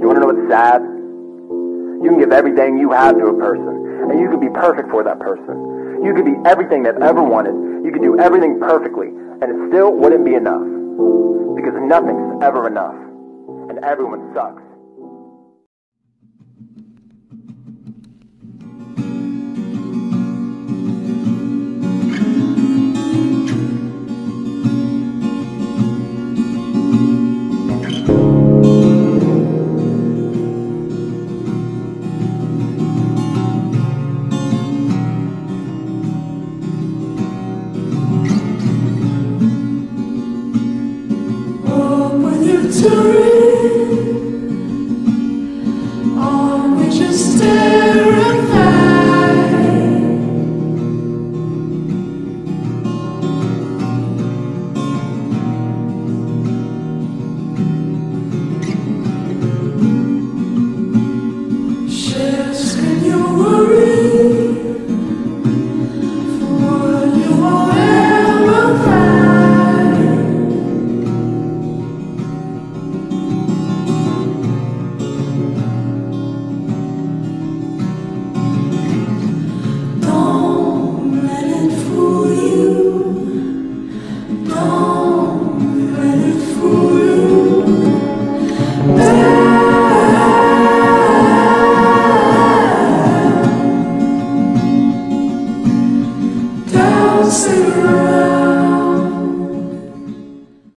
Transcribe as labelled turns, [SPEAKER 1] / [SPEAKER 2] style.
[SPEAKER 1] You want to know what's sad? You can give everything you have to a person, and you can be perfect for that person. You could be everything they've ever wanted. You could do everything perfectly, and it still wouldn't be enough. Because nothing's ever enough, and everyone sucks. surrender. Senhor.